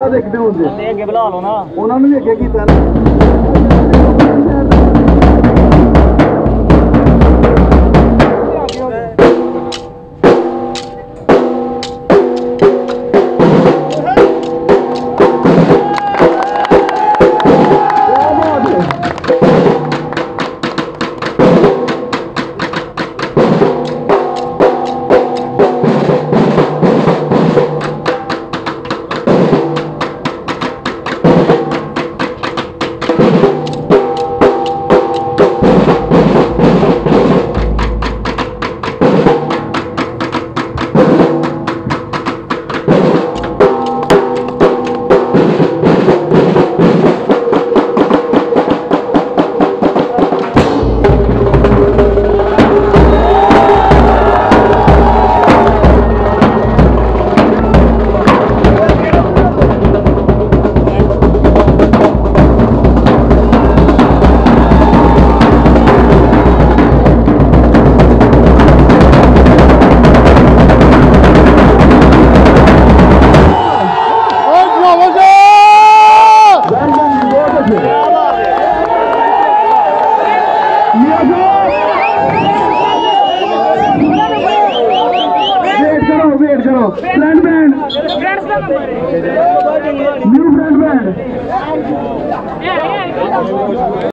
ਦੇਖਦੇ ਹੁੰਦੇ ਅੱਗੇ ਬੁਲਾ ਲਓ ਨਾ। ਉਹਨਾਂ ਨੂੰ ਵੀ ਅੱਗੇ ਕੀਤਾ ਨਾ you. ¡Gracias! ¡Gracias! ¡Gracias!